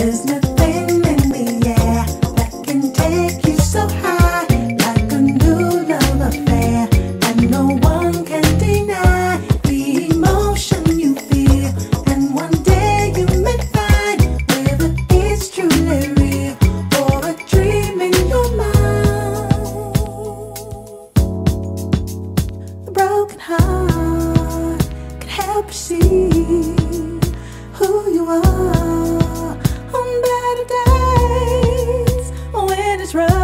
There's nothing. right.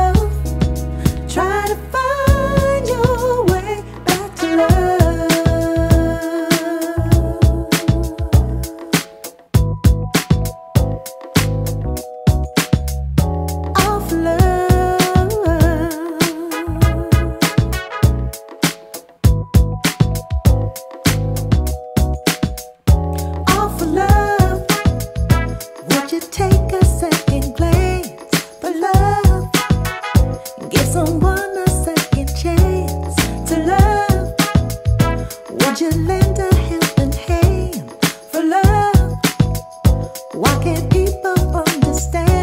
people understand.